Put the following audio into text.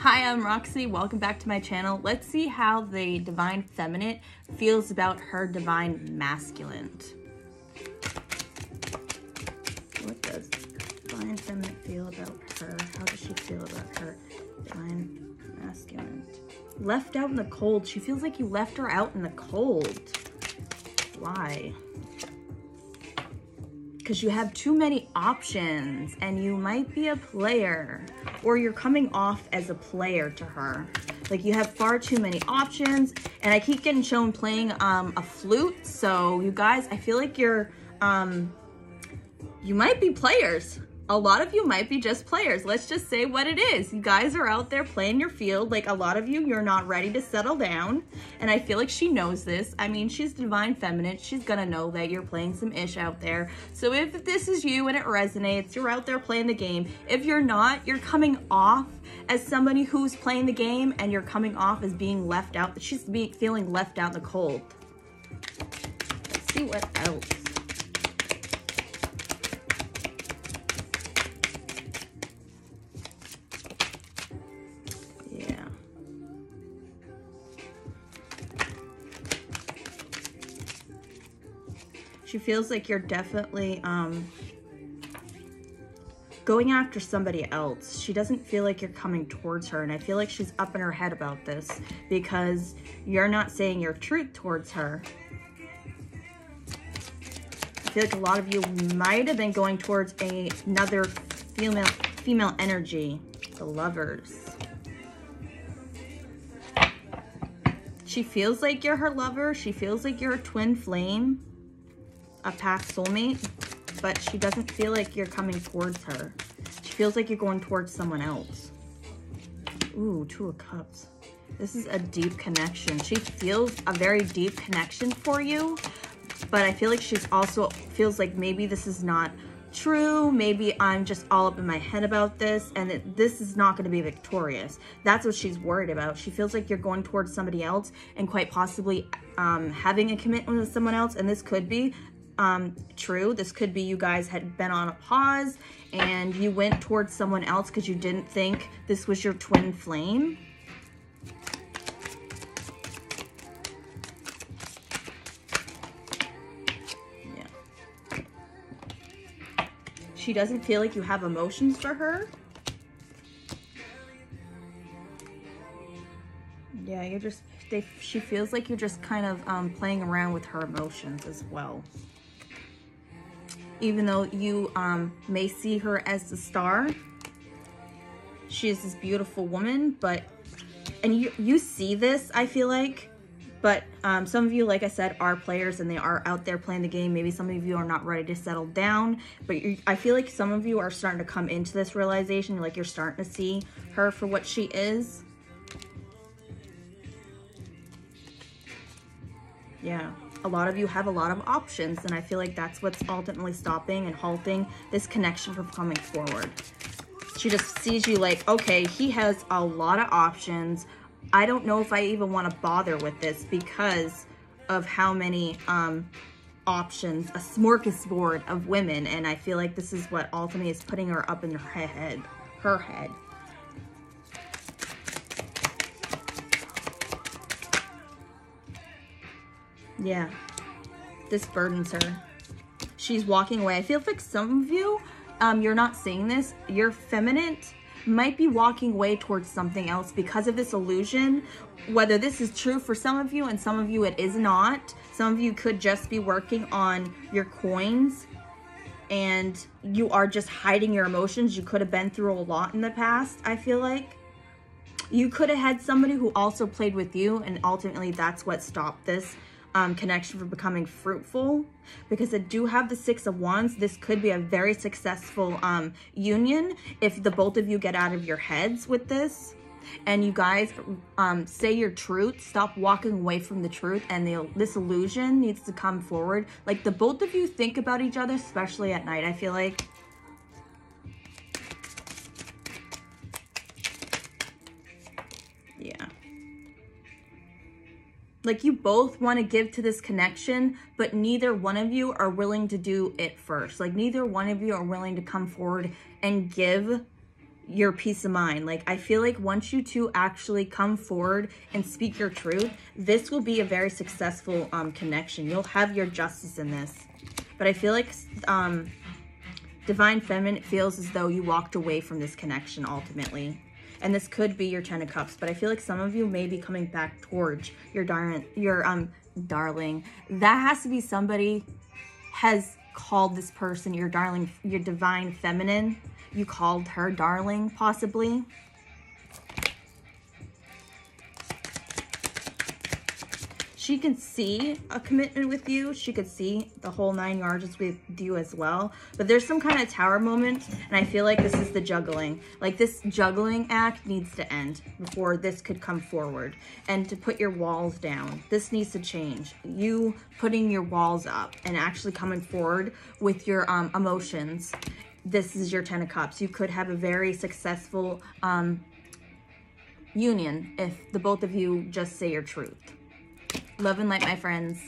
Hi, I'm Roxy. Welcome back to my channel. Let's see how the Divine Feminine feels about her Divine Masculine. What does Divine Feminine feel about her? How does she feel about her Divine Masculine? Left out in the cold. She feels like you left her out in the cold. Why? Because you have too many options and you might be a player or you're coming off as a player to her. Like you have far too many options and I keep getting shown playing um, a flute. So you guys, I feel like you're, um, you might be players a lot of you might be just players. Let's just say what it is. You guys are out there playing your field. Like a lot of you, you're not ready to settle down. And I feel like she knows this. I mean, she's divine feminine. She's gonna know that you're playing some ish out there. So if this is you and it resonates, you're out there playing the game. If you're not, you're coming off as somebody who's playing the game and you're coming off as being left out. She's being, feeling left out in the cold. Let's see what else. She feels like you're definitely um, going after somebody else. She doesn't feel like you're coming towards her. And I feel like she's up in her head about this because you're not saying your truth towards her. I feel like a lot of you might have been going towards a, another female, female energy, the lovers. She feels like you're her lover. She feels like you're a twin flame a past soulmate, but she doesn't feel like you're coming towards her. She feels like you're going towards someone else. Ooh, Two of Cups. This is a deep connection. She feels a very deep connection for you, but I feel like she's also feels like maybe this is not true. Maybe I'm just all up in my head about this and that this is not going to be victorious. That's what she's worried about. She feels like you're going towards somebody else and quite possibly um, having a commitment with someone else. And this could be um, true. This could be you guys had been on a pause and you went towards someone else because you didn't think this was your twin flame. Yeah. She doesn't feel like you have emotions for her. Yeah, you're just, they, she feels like you're just kind of um, playing around with her emotions as well even though you um, may see her as the star. She is this beautiful woman, but, and you, you see this, I feel like, but um, some of you, like I said, are players and they are out there playing the game. Maybe some of you are not ready to settle down, but I feel like some of you are starting to come into this realization, like you're starting to see her for what she is. Yeah a lot of you have a lot of options and I feel like that's what's ultimately stopping and halting this connection from coming forward. She just sees you like, okay, he has a lot of options. I don't know if I even want to bother with this because of how many um, options, a smorgasbord of women. And I feel like this is what ultimately is putting her up in her head, her head. Yeah. This burdens her. She's walking away. I feel like some of you, um, you're not seeing this. Your feminine might be walking away towards something else because of this illusion. Whether this is true for some of you and some of you it is not. Some of you could just be working on your coins and you are just hiding your emotions. You could have been through a lot in the past, I feel like. You could have had somebody who also played with you and ultimately that's what stopped this um, connection for becoming fruitful because I do have the Six of Wands. This could be a very successful um, union if the both of you get out of your heads with this and you guys um, say your truth, stop walking away from the truth, and the, this illusion needs to come forward. Like the both of you think about each other, especially at night, I feel like. Like you both want to give to this connection, but neither one of you are willing to do it first. Like neither one of you are willing to come forward and give your peace of mind. Like, I feel like once you two actually come forward and speak your truth, this will be a very successful um, connection. You'll have your justice in this. But I feel like um, Divine Feminine feels as though you walked away from this connection ultimately. And this could be your Ten of Cups, but I feel like some of you may be coming back towards your darling, your um darling. That has to be somebody has called this person your darling, your divine feminine. You called her darling, possibly. She can see a commitment with you. She could see the whole nine yards with you as well. But there's some kind of tower moment, and I feel like this is the juggling. Like this juggling act needs to end before this could come forward. And to put your walls down, this needs to change. You putting your walls up and actually coming forward with your um, emotions. This is your Ten of Cups. You could have a very successful um, union if the both of you just say your truth. Love and light, my friends.